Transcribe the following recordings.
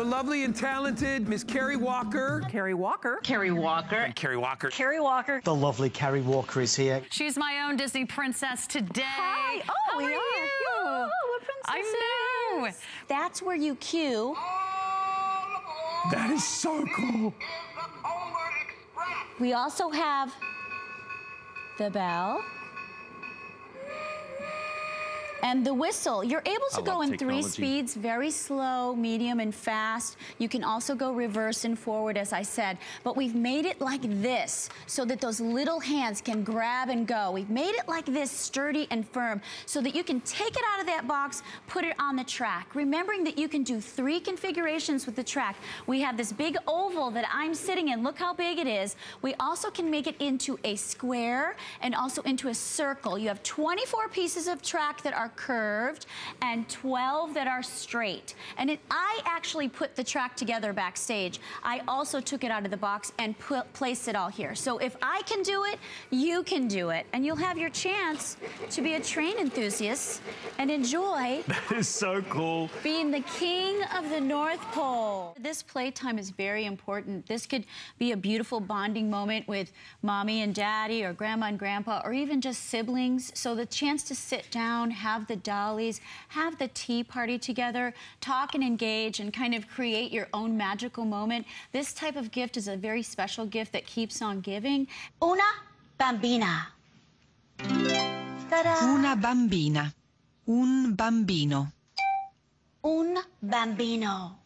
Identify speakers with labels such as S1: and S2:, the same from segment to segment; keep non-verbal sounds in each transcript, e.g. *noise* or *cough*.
S1: the lovely and talented Miss Kerry Walker.
S2: Kerry Walker.
S3: Kerry Walker.
S4: And Kerry Walker.
S2: Kerry Walker.
S5: The lovely Kerry Walker is here.
S6: She's my own Disney princess today.
S2: Hi. Oh,
S6: How
S2: we
S6: are
S2: are.
S6: you?
S2: Yeah, we're princesses.
S6: I know.
S2: That's where you cue.
S1: That is so cool.
S2: We also have the bell. And the whistle, you're able to
S4: I
S2: go in three speeds, very slow, medium, and fast. You can also go reverse and forward, as I said. But we've made it like this so that those little hands can grab and go. We've made it like this, sturdy and firm, so that you can take it out of that box, put it on the track. Remembering that you can do three configurations with the track. We have this big oval that I'm sitting in. Look how big it is. We also can make it into a square and also into a circle. You have 24 pieces of track that are curved and 12 that are straight. And it, I actually put the track together backstage. I also took it out of the box and put, placed it all here. So if I can do it, you can do it. And you'll have your chance to be a train enthusiast and enjoy *laughs*
S4: That is so cool.
S2: being the king of the North Pole. This playtime is very important. This could be a beautiful bonding moment with mommy and daddy or grandma and grandpa or even just siblings. So the chance to sit down, have the dollies, have the tea party together, talk and engage and kind of create your own magical moment. This type of gift is a very special gift that keeps on giving. Una bambina. Ta-da!
S7: Una bambina. Un bambino.
S2: Un bambino.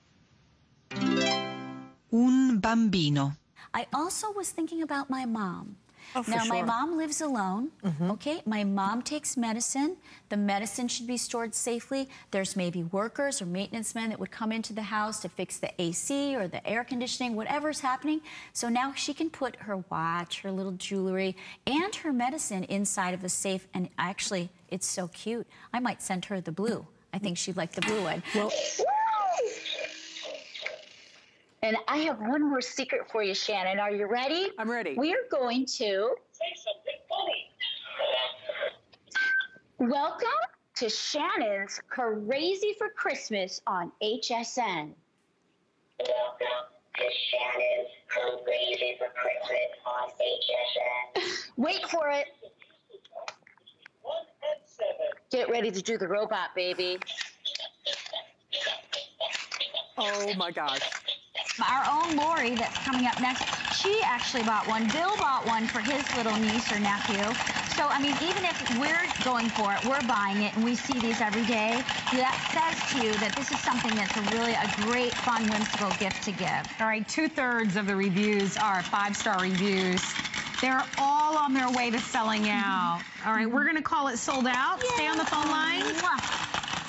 S7: Un bambino.
S2: I also was thinking about my mom. Oh, now, my mom lives alone. Mm-hmm. Okay, my mom takes medicine. The medicine should be stored safely. There's maybe workers or maintenance men that would come into the house to fix the AC or the air conditioning, whatever's happening. So now she can put her watch, her little jewelry, and her medicine inside of the safe. And actually, it's so cute. I might send her the blue. I think she'd like the blue one.
S3: Woo! And I have one more secret for you, Shannon. Are you ready?
S2: I'm ready.
S3: We are going to say something funny. welcome to Shannon's Crazy for Christmas on HSN.
S8: Welcome to Shannon's Crazy for Christmas on HSN. *laughs*
S3: Wait for it. Get ready to do the robot, baby.
S2: Oh my gosh. Our own Lori that's coming up next, she actually bought one. Bill bought one for his little niece or nephew. So, I mean, even if we're going for it, we're buying it, and we see these every day, that says to you that this is something that's really a great, fun, whimsical gift to give.
S9: All right, two thirds of the reviews are five star reviews. They're all on their way to selling out. All right, we're going to call it sold out. Stay on the phone line.
S2: Mwah.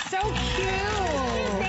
S9: So cute.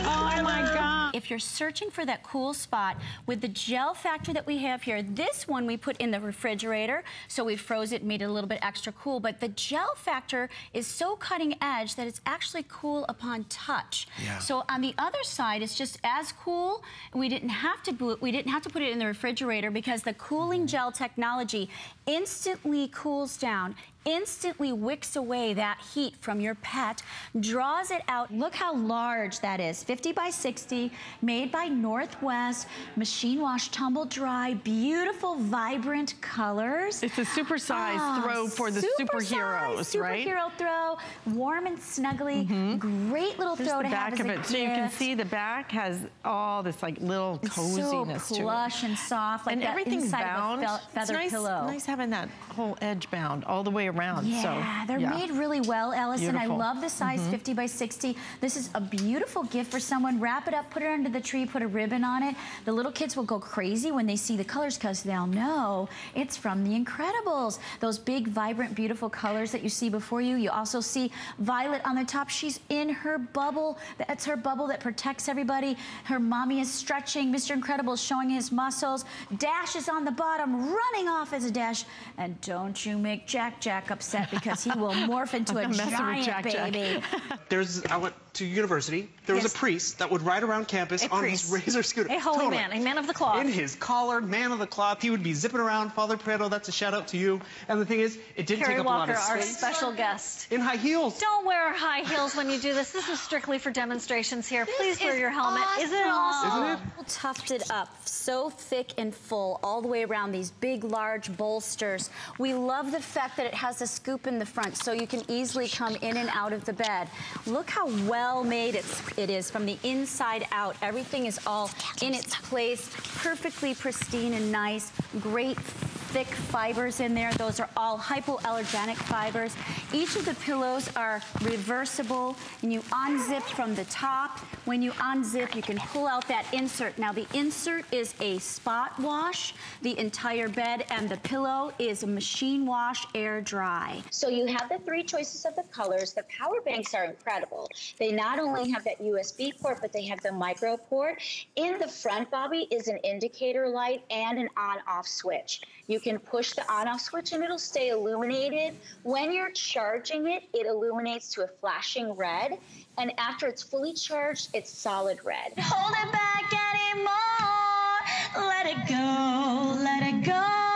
S2: If you're searching for that cool spot with the gel factor that we have here, this one we put in the refrigerator, so we froze it made it a little bit extra cool, but the gel factor is so cutting edge that it's actually cool upon touch.
S4: Yeah.
S2: So on the other side, it's just as cool. We didn't have to we didn't have to put it in the refrigerator because the cooling mm-hmm. gel technology instantly cools down instantly wicks away that heat from your pet, draws it out. Look how large that is, 50 by 60, made by Northwest, machine wash, tumble dry, beautiful, vibrant colors.
S6: It's a supersized
S2: Ah,
S6: throw for the superheroes, right?
S2: Superhero throw, warm and snuggly, great little
S6: There's
S2: throw to have as
S6: of
S2: a
S6: it. So you can see the back has all this like little
S2: It's
S6: coziness
S2: so
S6: to it.
S2: plush and soft, like
S6: and everything's
S2: inside
S6: bound.
S2: of a feather
S6: it's nice,
S2: pillow.
S6: nice having that whole edge bound all the way around.
S2: Yeah,
S6: so,
S2: they're
S6: yeah.
S2: made really well, Allison. I love the size mm-hmm. 50 by 60. This is a beautiful gift for someone. Wrap it up, put it under the tree, put a ribbon on it. The little kids will go crazy when they see the colors because they'll know it's from The Incredibles. Those big, vibrant, beautiful colors that you see before you. You also see Violet on the top. She's in her bubble. That's her bubble that protects everybody. Her mommy is stretching. Mr. Incredible is showing his muscles. Dash is on the bottom, running off as a dash. And don't you make Jack Jack upset because he will morph into *laughs* a
S6: I'm not messing with
S2: giant
S6: Jack Jack.
S2: baby.
S10: There's, I want
S4: to university, there was a priest that would ride around campus
S10: A
S4: on his razor scooter.
S10: A holy
S4: Totally.
S10: man, a man of the cloth.
S4: In his collar, man of the cloth, he would be zipping around. Father Prieto, that's a shout out to you. And the thing is, it did
S10: Kerry
S4: take up a lot
S10: Walker,
S4: of
S10: our
S4: space.
S10: special guest.
S4: In high heels.
S10: Don't wear high heels when you do this. This is strictly for demonstrations here. Please wear your helmet. Isn't it awesome?
S4: Isn't it?
S2: Tufted up, so thick and full, all the way around these big, large bolsters. We love the fact that it has a scoop in the front, so you can easily come in and out of the bed. Look how well made it's, it is from the inside out. Everything is all in its place, perfectly pristine and nice. Great thick fibers in there. Those are all hypoallergenic fibers. Each of the pillows are reversible, and you unzip from the top. When you unzip, you can pull out that insert. Now, the insert is a spot wash, the entire bed, and the pillow is a machine wash, air dry.
S3: So you have the three choices of the colors. The power banks are incredible. They not only have that USB port, but they have the micro port. In the front, Bobby, is an indicator light and an on-off switch. You can push the on-off switch and it'll stay illuminated. When you're charging it, it illuminates to a flashing red. And after it's fully charged, it's solid red.
S2: Hold it back anymore, Let it go. let it go.